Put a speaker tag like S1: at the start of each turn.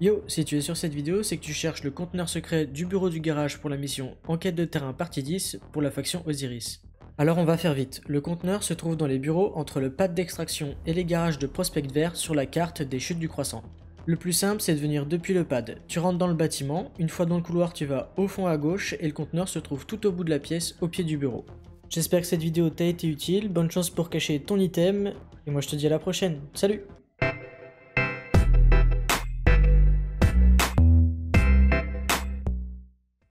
S1: Yo, si tu es sur cette vidéo, c'est que tu cherches le conteneur secret du bureau du garage pour la mission Enquête de terrain partie 10 pour la faction Osiris. Alors on va faire vite, le conteneur se trouve dans les bureaux entre le pad d'extraction et les garages de Prospect Vert sur la carte des chutes du croissant. Le plus simple c'est de venir depuis le pad, tu rentres dans le bâtiment, une fois dans le couloir tu vas au fond à gauche et le conteneur se trouve tout au bout de la pièce au pied du bureau. J'espère que cette vidéo t'a été utile, bonne chance pour cacher ton item, et moi je te dis à la prochaine, salut!